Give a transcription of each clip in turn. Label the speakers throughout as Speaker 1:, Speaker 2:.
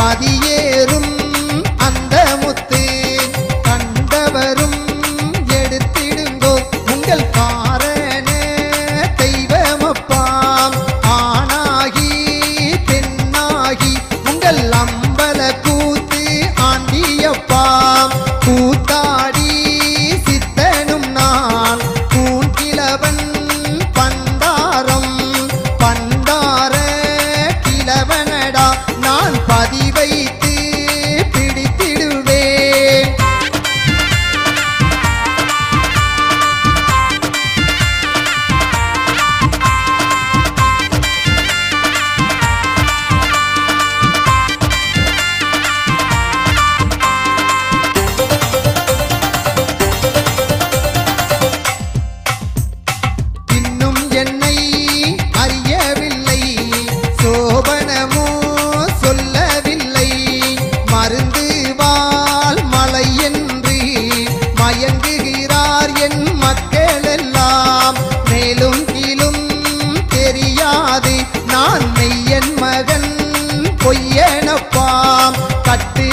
Speaker 1: பாதியே பொய்யனப்பாம் கட்டி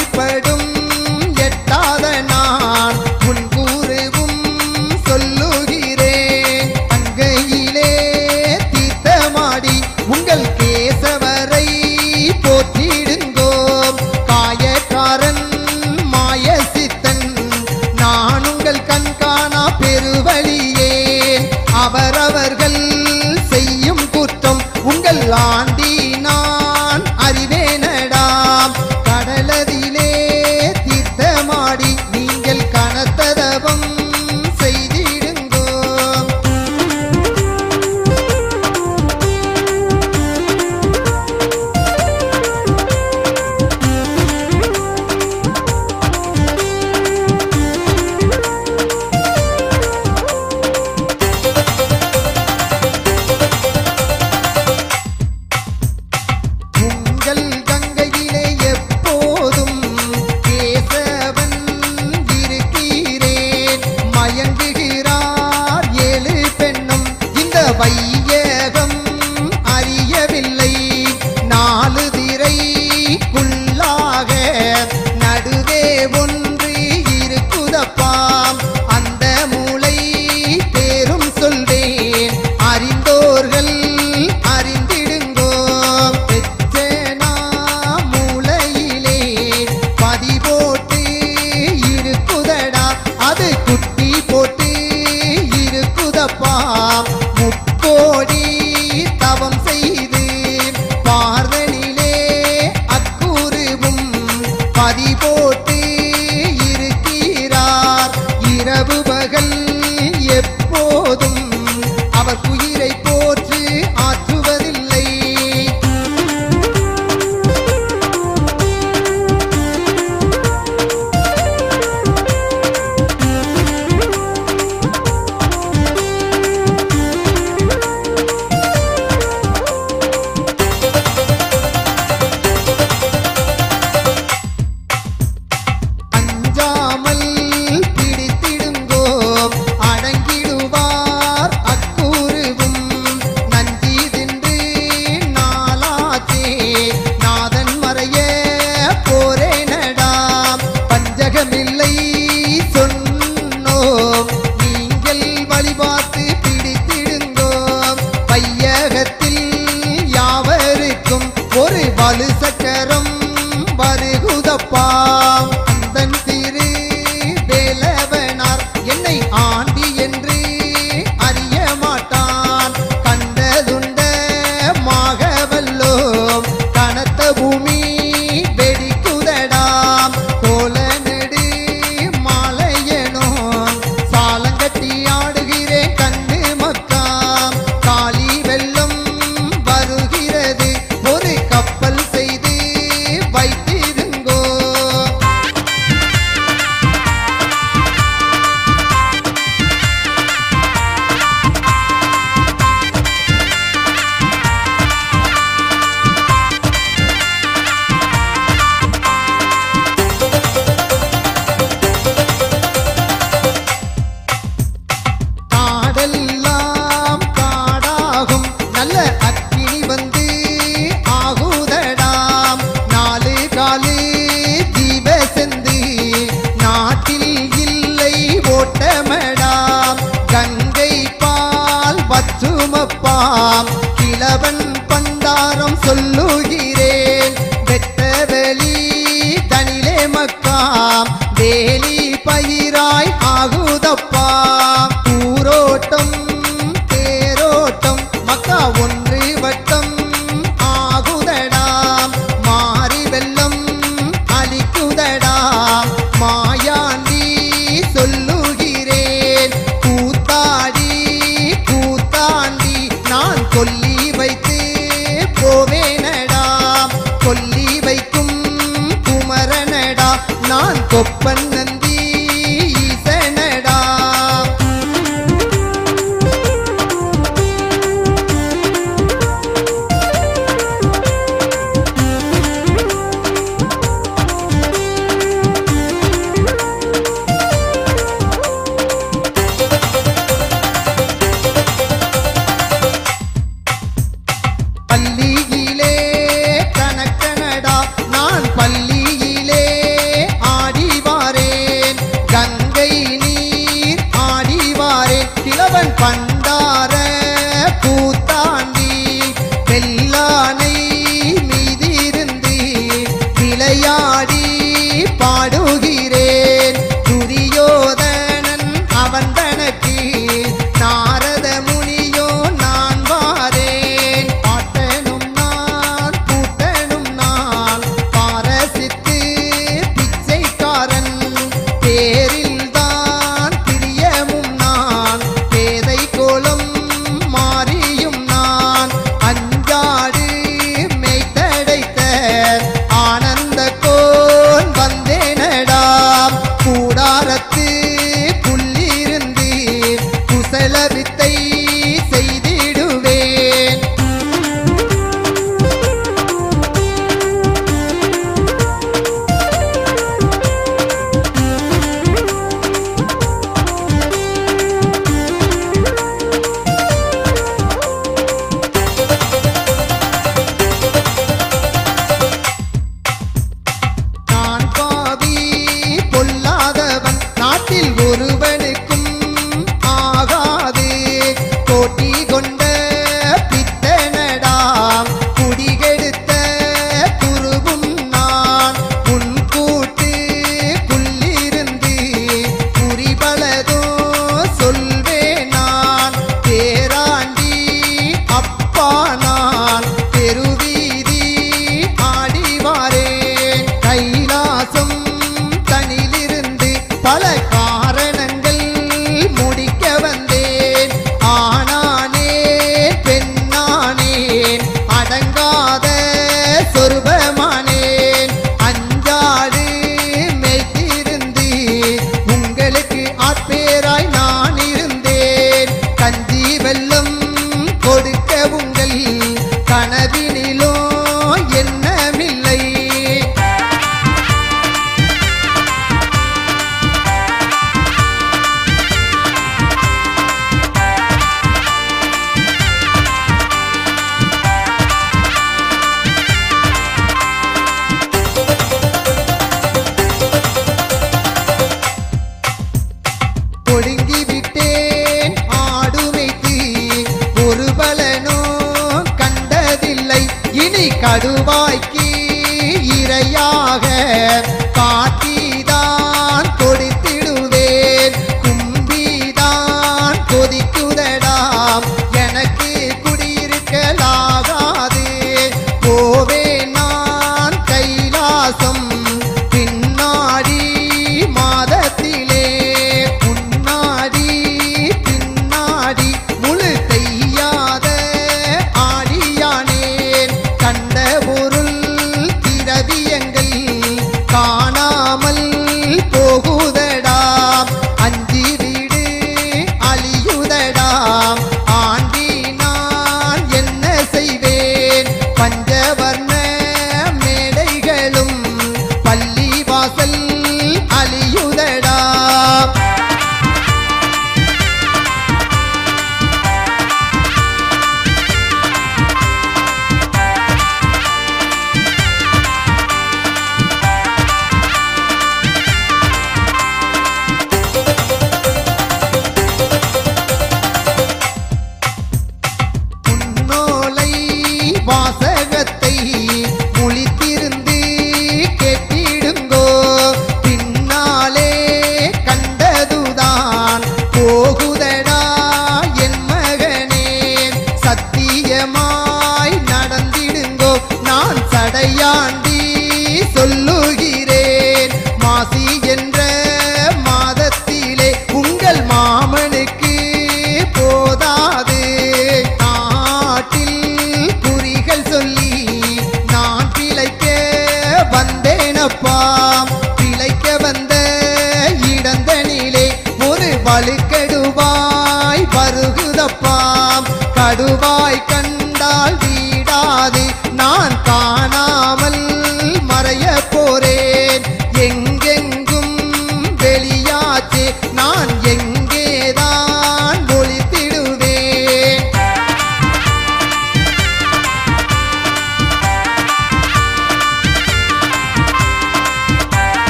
Speaker 1: உலகத்தில் யாவருக்கும் ஒரு வலு சக்கரம் வருகுதப்பா. की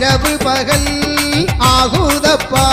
Speaker 1: இரவு பகல் ஆகுதப்பா.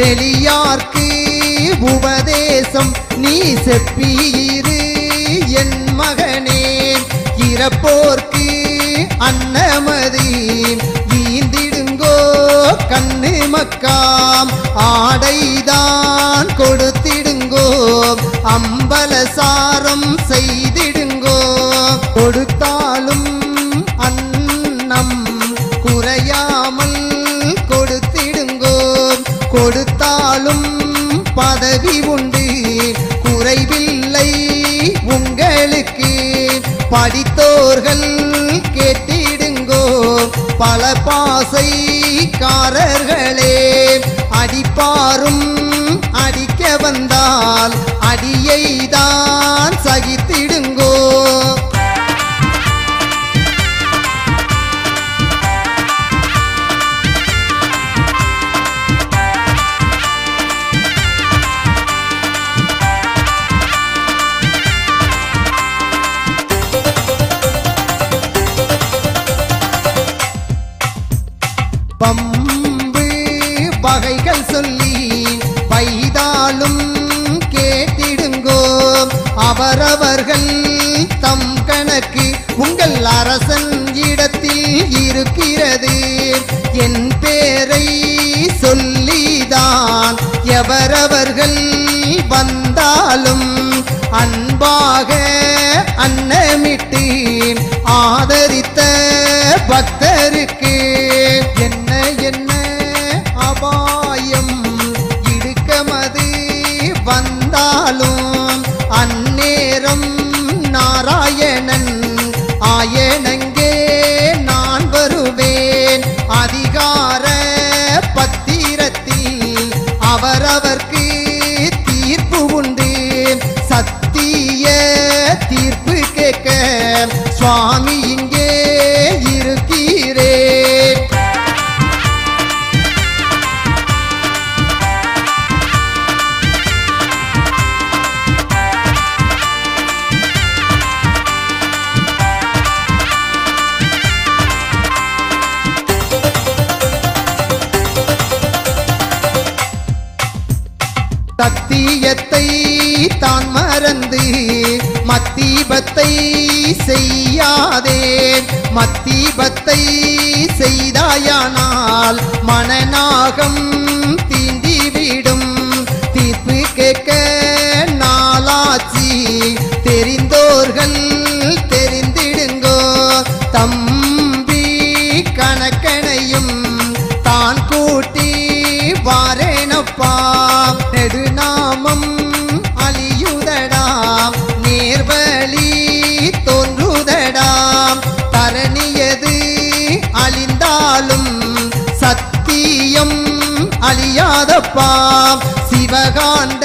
Speaker 1: தெளியார்க்கு உபதேசம். நீ செப்பீரு என் மகனே இறப்போர்க்கு அன்னமதி ஈந்திடுங்கோ கண்ணு மக்காம் ஆடைதான் கொடுத்திடுங்கோ அம்பல சாரம் செய்திடு படித்தோர்கள் கேட்டிடுங்கோ. பல பாசைக்காரர்களே அடிப்பாரும் அடிக்க வந்தால் அடியை தான் சகித்திடு அவரவர்கள் தம் கணக்கு உங்கள் அரசன் இடத்தில் இருக்கிறது. என் பேரை சொல்லிதான் எவரவர்கள் வந்தாலும் அன்பாக அன்னமிட்டேன். ஆதரித்த பக்தருக்கு மத்தீபத்தை செய்யாதேன் மத்தீபத்தை செய்தாயானால் மனநாகம் சிவகாண்ட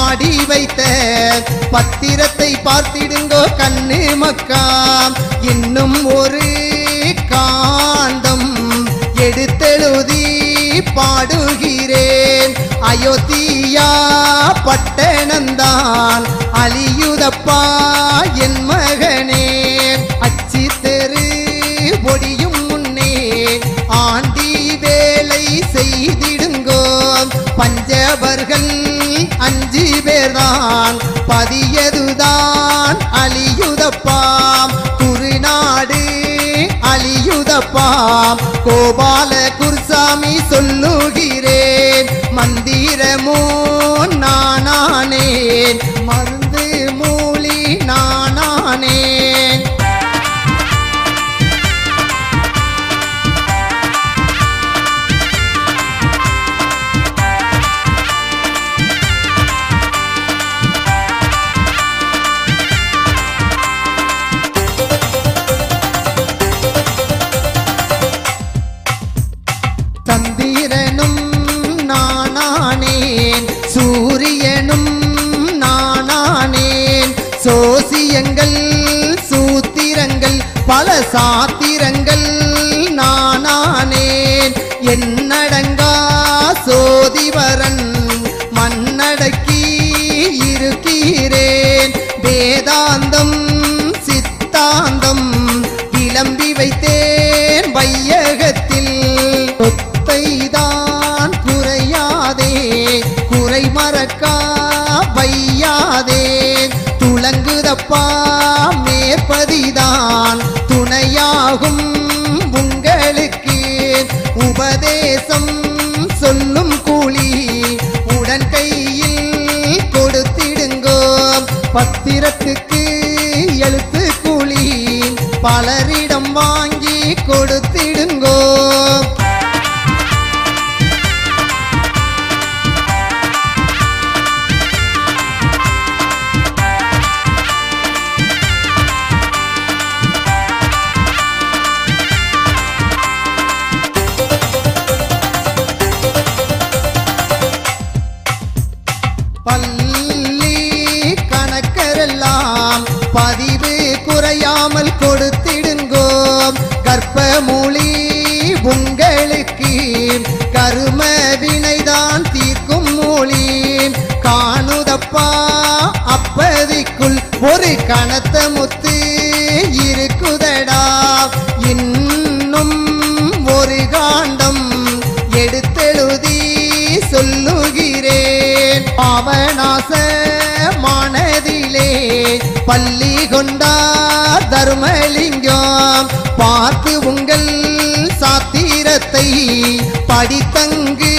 Speaker 1: பாடி வைத்த பத்திரத்தை பார்த்திடுங்கோ கண்ணு மக்கா இன்னும் ஒரு காந்தம் எடுத்தெழுதி பாடுகிறேன். அயோத்தியா பட்டணந்தான் அலியுதப்பா என் மகனே. அச்சி தெரு ஒடியும் முன்னே ஆண்டி வேலை செய்திடுங்கோ. பஞ்சவர்கள் அஞ்சு பேர்தான் பதியதுதான் அலியுதப்பாம் குறுநாடு அலியுதப்பாம் கோபால குருசாமி சொல்லுகிறேன் மந்திரமோ நானானேன் மருந்து பல சாத்திரங்கள் நானானேன். என்னடங்கா சோதிவரன் மண்ணடக்கி இருக்கிறேன். வேதாந்தம் ஆகும் உங்களுக்கு. உபதேசம் சொல்லும் கூலி உடன் கையில் கொடுத்திடுங்கோ. பத்திரத்துக்கு பதிவு குறையாமல் கொடுத்திடுங்கோ கற்ப மொழி உங்களுக்கு. கரும வினைதான் தீர்க்கும் மொழி. காணுதப்பா அப்பதிக்குள் ஒரு கணத்த முத்து. பள்ளி கொண்டார் தர்மலிங்கம். பார்த்து உங்கள் சாத்திரத்தை படித்தங்கு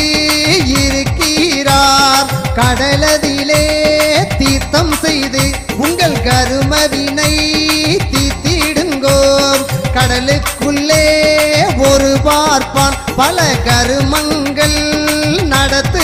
Speaker 1: இருக்கிறார். கடலதிலே தீர்த்தம் செய்து உங்கள் கருமவினை தீர்த்திடுங்கோ. கடலுக்குள்ளே ஒரு பார்ப்பான். பல கருமங்கள் நடத்து